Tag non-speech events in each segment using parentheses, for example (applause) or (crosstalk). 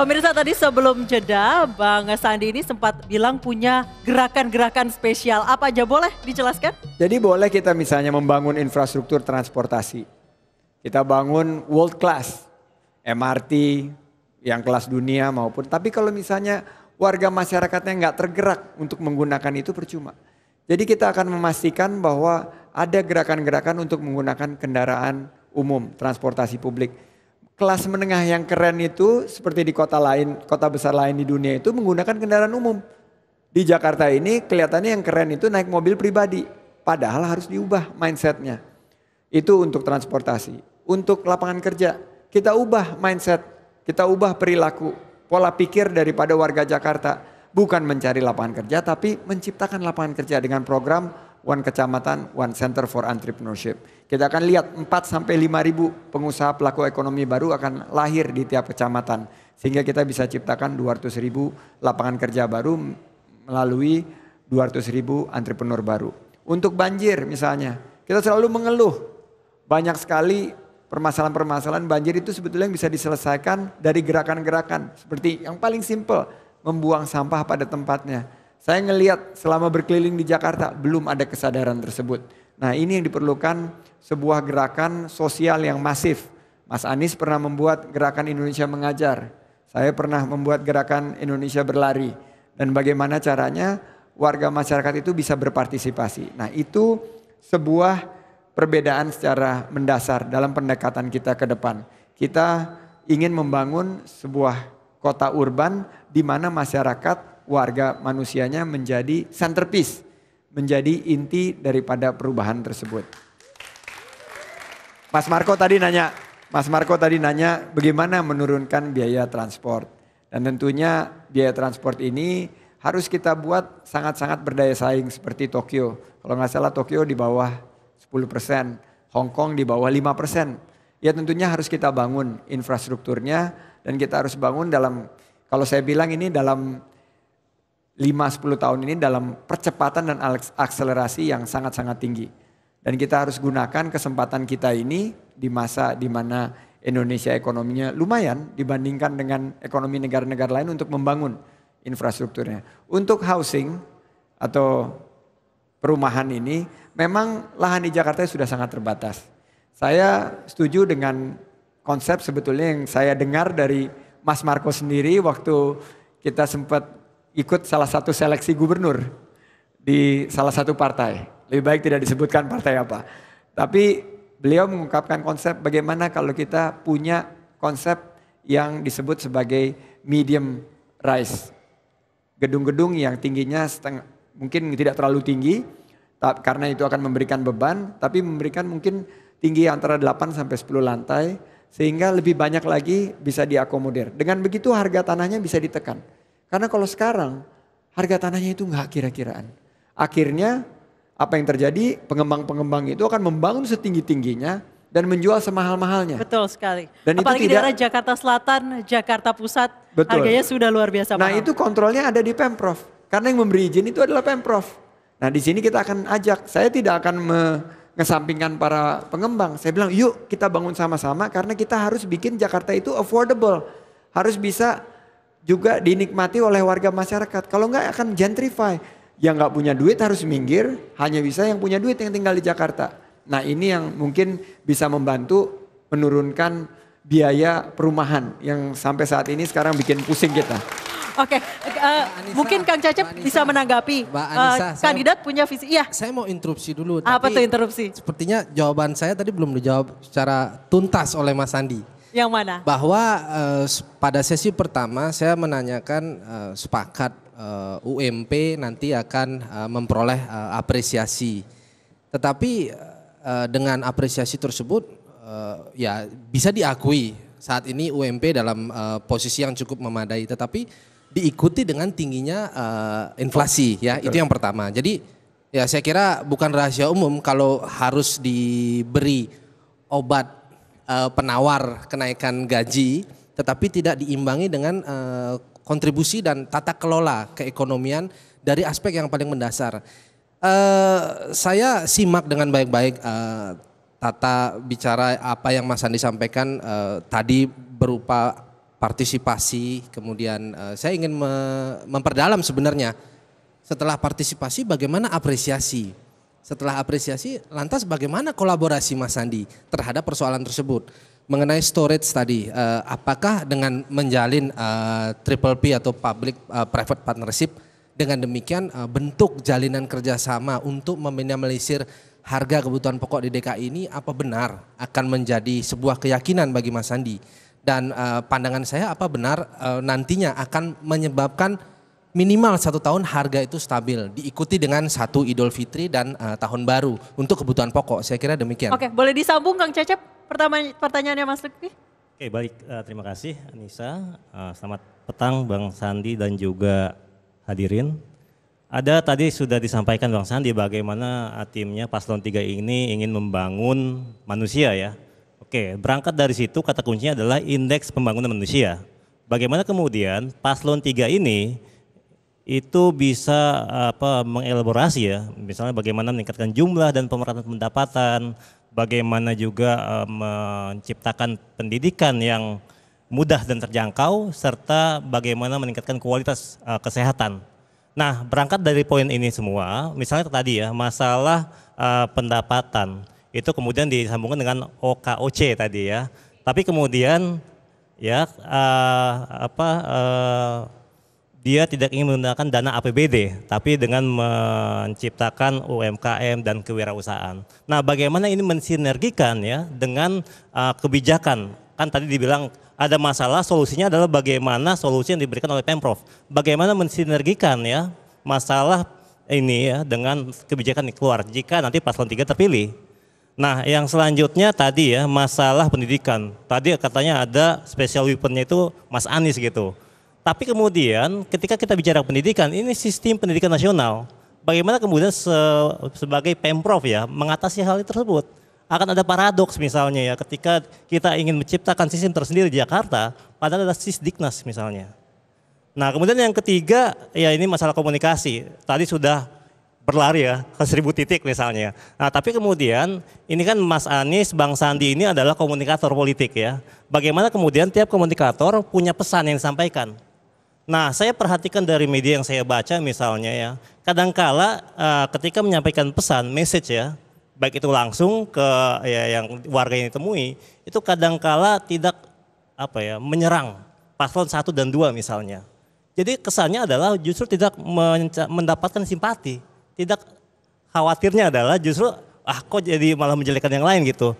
Pemirsa tadi sebelum jeda, Bang Sandi ini sempat bilang punya gerakan-gerakan spesial. Apa aja boleh dijelaskan? Jadi boleh kita misalnya membangun infrastruktur transportasi. Kita bangun world class, MRT yang kelas dunia maupun. Tapi kalau misalnya warga masyarakatnya nggak tergerak untuk menggunakan itu percuma. Jadi kita akan memastikan bahwa ada gerakan-gerakan untuk menggunakan kendaraan umum, transportasi publik. Kelas menengah yang keren itu seperti di kota lain, kota besar lain di dunia itu menggunakan kendaraan umum. Di Jakarta ini kelihatannya yang keren itu naik mobil pribadi. Padahal harus diubah mindsetnya. Itu untuk transportasi. Untuk lapangan kerja, kita ubah mindset, kita ubah perilaku, pola pikir daripada warga Jakarta bukan mencari lapangan kerja tapi menciptakan lapangan kerja dengan program One Kecamatan, One Center for Entrepreneurship. Kita akan lihat 4 sampai 5 ribu pengusaha pelaku ekonomi baru akan lahir di tiap kecamatan. Sehingga kita bisa ciptakan 200 ribu lapangan kerja baru melalui 200 ribu entrepreneur baru. Untuk banjir misalnya, kita selalu mengeluh banyak sekali permasalahan-permasalahan banjir itu sebetulnya yang bisa diselesaikan dari gerakan-gerakan. Seperti yang paling simple, membuang sampah pada tempatnya. Saya ngelihat selama berkeliling di Jakarta belum ada kesadaran tersebut. Nah ini yang diperlukan sebuah gerakan sosial yang masif. Mas Anies pernah membuat gerakan Indonesia mengajar. Saya pernah membuat gerakan Indonesia berlari. Dan bagaimana caranya warga masyarakat itu bisa berpartisipasi. Nah itu sebuah perbedaan secara mendasar dalam pendekatan kita ke depan. Kita ingin membangun sebuah kota urban di mana masyarakat, warga manusianya menjadi centerpiece, menjadi inti daripada perubahan tersebut. Mas Marco tadi nanya, Mas Marco tadi nanya bagaimana menurunkan biaya transport. Dan tentunya biaya transport ini harus kita buat sangat-sangat berdaya saing seperti Tokyo. Kalau nggak salah Tokyo di bawah 10 persen, Hong Kong di bawah 5 persen. Ya tentunya harus kita bangun infrastrukturnya dan kita harus bangun dalam kalau saya bilang ini dalam 5-10 tahun ini dalam percepatan dan akselerasi yang sangat-sangat tinggi. Dan kita harus gunakan kesempatan kita ini di masa di mana Indonesia ekonominya lumayan dibandingkan dengan ekonomi negara-negara lain untuk membangun infrastrukturnya. Untuk housing atau perumahan ini memang lahan di Jakarta sudah sangat terbatas. Saya setuju dengan konsep sebetulnya yang saya dengar dari Mas Marco sendiri waktu kita sempat ikut salah satu seleksi gubernur di salah satu partai. Lebih baik tidak disebutkan partai apa. Tapi beliau mengungkapkan konsep bagaimana kalau kita punya konsep yang disebut sebagai medium rise. Gedung-gedung yang tingginya setengah, mungkin tidak terlalu tinggi, karena itu akan memberikan beban, tapi memberikan mungkin tinggi antara 8 sampai 10 lantai, sehingga lebih banyak lagi bisa diakomodir. Dengan begitu harga tanahnya bisa ditekan. Karena kalau sekarang harga tanahnya itu nggak kira-kiraan. Akhirnya apa yang terjadi pengembang-pengembang itu akan membangun setinggi-tingginya dan menjual semahal-mahalnya. Betul sekali. Dan Apalagi itu tidak, daerah Jakarta Selatan, Jakarta Pusat, betul. harganya sudah luar biasa nah, mahal. Nah itu kontrolnya ada di Pemprov. Karena yang memberi izin itu adalah Pemprov. Nah di sini kita akan ajak, saya tidak akan me, ngesampingkan para pengembang. Saya bilang yuk kita bangun sama-sama karena kita harus bikin Jakarta itu affordable. Harus bisa juga dinikmati oleh warga masyarakat. Kalau enggak akan gentrify. Yang nggak punya duit harus minggir, hanya bisa yang punya duit yang tinggal di Jakarta. Nah ini yang mungkin bisa membantu menurunkan biaya perumahan yang sampai saat ini sekarang bikin pusing kita. Oke, okay. uh, eh, mungkin Kang Cacep bisa menanggapi. Mbak eh, Anissa, uh, kandidat saya, punya visi. Iya. Saya mau interupsi dulu. Apa tuh interupsi? Sepertinya jawaban saya tadi belum dijawab secara tuntas oleh Mas Andi. Yang mana? Bahwa uh, pada sesi pertama saya menanyakan uh, sepakat uh, UMP nanti akan uh, memperoleh uh, apresiasi. Tetapi uh, dengan apresiasi tersebut uh, ya bisa diakui saat ini UMP dalam uh, posisi yang cukup memadai. Tetapi diikuti dengan tingginya uh, inflasi ya Betul. itu yang pertama jadi ya saya kira bukan rahasia umum kalau harus diberi obat uh, penawar kenaikan gaji tetapi tidak diimbangi dengan uh, kontribusi dan tata kelola keekonomian dari aspek yang paling mendasar uh, saya simak dengan baik-baik tata bicara apa yang Mas Andi sampaikan tadi berupa partisipasi, kemudian saya ingin me memperdalam sebenarnya setelah partisipasi bagaimana apresiasi. Setelah apresiasi lantas bagaimana kolaborasi Mas Sandi terhadap persoalan tersebut. Mengenai storage tadi, uh, apakah dengan menjalin uh, triple P atau public uh, private partnership dengan demikian uh, bentuk jalinan kerjasama untuk meminimalisir harga kebutuhan pokok di DKI ini apa benar akan menjadi sebuah keyakinan bagi Mas Sandi? Dan uh, pandangan saya apa benar uh, nantinya akan menyebabkan minimal satu tahun harga itu stabil diikuti dengan satu Idul Fitri dan uh, tahun baru untuk kebutuhan pokok saya kira demikian. Oke boleh disambung Kang Cecep pertama pertanyaannya Mas Lutfi. Oke baik uh, terima kasih Anissa uh, selamat petang Bang Sandi dan juga hadirin. Ada tadi sudah disampaikan Bang Sandi bagaimana timnya Paslon 3 ini ingin membangun manusia ya. Oke, berangkat dari situ kata kuncinya adalah indeks pembangunan manusia. Bagaimana kemudian Paslon 3 ini itu bisa apa mengelaborasi ya, misalnya bagaimana meningkatkan jumlah dan pemerataan pendapatan, bagaimana juga uh, menciptakan pendidikan yang mudah dan terjangkau serta bagaimana meningkatkan kualitas uh, kesehatan. Nah, berangkat dari poin ini semua, misalnya tadi ya, masalah uh, pendapatan itu kemudian disambungkan dengan OKOC tadi ya. Tapi kemudian ya uh, apa uh, dia tidak ingin menggunakan dana APBD, tapi dengan menciptakan UMKM dan kewirausahaan. Nah, bagaimana ini mensinergikan ya dengan uh, kebijakan? Kan tadi dibilang ada masalah, solusinya adalah bagaimana solusi yang diberikan oleh Pemprov. Bagaimana mensinergikan ya masalah ini ya dengan kebijakan yang keluar jika nanti paslon 3 terpilih. Nah, yang selanjutnya tadi ya masalah pendidikan. Tadi katanya ada special weaponnya itu Mas Anies gitu. Tapi kemudian ketika kita bicara pendidikan, ini sistem pendidikan nasional. Bagaimana kemudian se sebagai Pemprov ya mengatasi hal tersebut? Akan ada paradoks misalnya ya ketika kita ingin menciptakan sistem tersendiri di Jakarta, padahal ada Sisdiknas misalnya. Nah kemudian yang ketiga ya ini masalah komunikasi. Tadi sudah berlari ya ke (laughs) seribu titik misalnya. Nah tapi kemudian ini kan Mas Anies, Bang Sandi ini adalah komunikator politik ya. Bagaimana kemudian tiap komunikator punya pesan yang disampaikan. Nah, saya perhatikan dari media yang saya baca misalnya ya, kadangkala uh, ketika menyampaikan pesan, message ya, baik itu langsung ke ya, yang warga yang ditemui, itu kadangkala tidak apa ya, menyerang paslon satu dan dua misalnya. Jadi kesannya adalah justru tidak mendapatkan simpati, tidak khawatirnya adalah justru ah kok jadi malah menjelekkan yang lain gitu.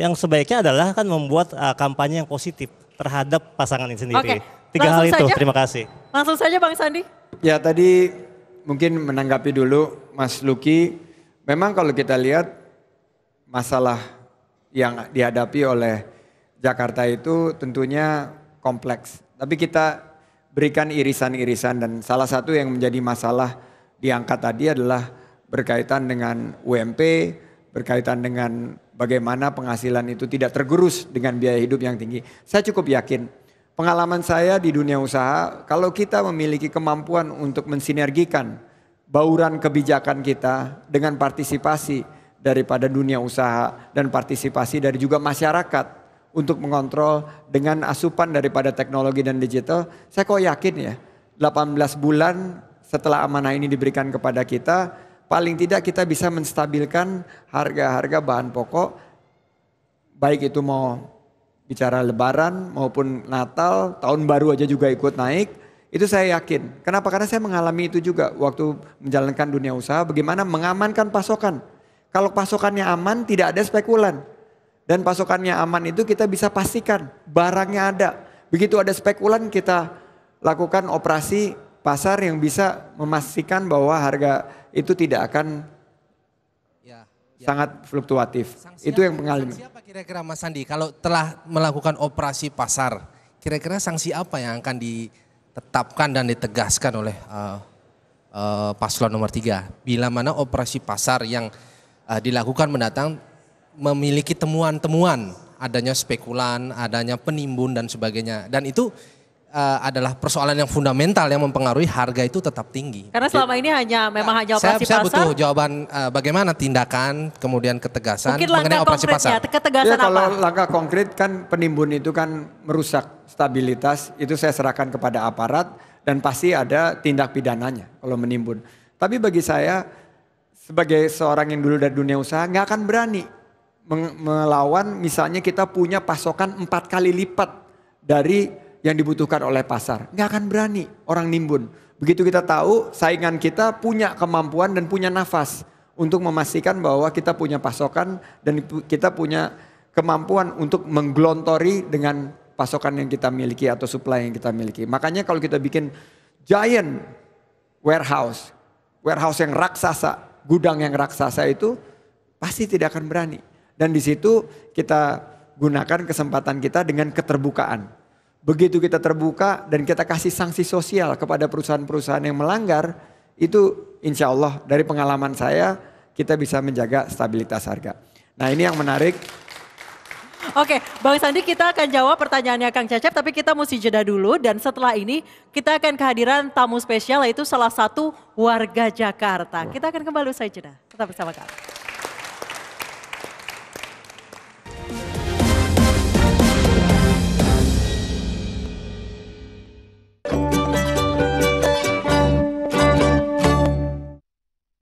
Yang sebaiknya adalah kan membuat uh, kampanye yang positif terhadap pasangan ini sendiri. Okay. Tiga Langsung hal itu, saja. terima kasih. Langsung saja Bang Sandi. Ya tadi mungkin menanggapi dulu Mas Luki. Memang kalau kita lihat masalah yang dihadapi oleh Jakarta itu tentunya kompleks. Tapi kita berikan irisan-irisan dan salah satu yang menjadi masalah diangkat tadi adalah berkaitan dengan UMP, berkaitan dengan bagaimana penghasilan itu tidak tergerus dengan biaya hidup yang tinggi. Saya cukup yakin Pengalaman saya di dunia usaha, kalau kita memiliki kemampuan untuk mensinergikan bauran kebijakan kita dengan partisipasi daripada dunia usaha dan partisipasi dari juga masyarakat untuk mengontrol dengan asupan daripada teknologi dan digital, saya kok yakin ya 18 bulan setelah amanah ini diberikan kepada kita, paling tidak kita bisa menstabilkan harga-harga bahan pokok, baik itu mau bicara lebaran maupun Natal, tahun baru aja juga ikut naik. Itu saya yakin. Kenapa? Karena saya mengalami itu juga waktu menjalankan dunia usaha bagaimana mengamankan pasokan. Kalau pasokannya aman tidak ada spekulan. Dan pasokannya aman itu kita bisa pastikan barangnya ada. Begitu ada spekulan kita lakukan operasi pasar yang bisa memastikan bahwa harga itu tidak akan. Sangat fluktuatif. Sanksi itu yang pengalaman. Sanksi apa kira-kira Mas Sandi kalau telah melakukan operasi pasar? Kira-kira sanksi apa yang akan ditetapkan dan ditegaskan oleh uh, uh, paslon nomor tiga? Bila mana operasi pasar yang uh, dilakukan mendatang memiliki temuan-temuan adanya spekulan, adanya penimbun dan sebagainya. Dan itu eh, adalah persoalan yang fundamental yang mempengaruhi harga itu tetap tinggi. Karena selama ini hanya memang hanya saya, operasi saya pasar. butuh jawaban eh, bagaimana tindakan kemudian ketegasan Mungkin mengenai operasi konkretnya, pasar. ketegasan Ya kalau apa? langkah konkret kan penimbun itu kan merusak stabilitas, itu saya serahkan kepada aparat dan pasti ada tindak pidananya kalau menimbun. Tapi bagi saya sebagai seorang yang dulu dari dunia usaha nggak akan berani melawan misalnya kita punya pasokan empat kali lipat dari yang dibutuhkan oleh pasar. Nggak akan berani orang nimbun. Begitu kita tahu saingan kita punya kemampuan dan punya nafas untuk memastikan bahwa kita punya pasokan dan kita punya kemampuan untuk menggelontori dengan pasokan yang kita miliki atau supply yang kita miliki. Makanya kalau kita bikin giant warehouse, warehouse yang raksasa, gudang yang raksasa itu pasti tidak akan berani. Dan di situ kita gunakan kesempatan kita dengan keterbukaan. Begitu kita terbuka dan kita kasih sanksi sosial kepada perusahaan-perusahaan yang melanggar, itu insya Allah dari pengalaman saya kita bisa menjaga stabilitas harga. Nah ini yang menarik. Oke, Bang Sandi kita akan jawab pertanyaannya Kang Cecep, tapi kita mesti jeda dulu dan setelah ini kita akan kehadiran tamu spesial yaitu salah satu warga Jakarta. Kita akan kembali usai jeda. Tetap bersama kami.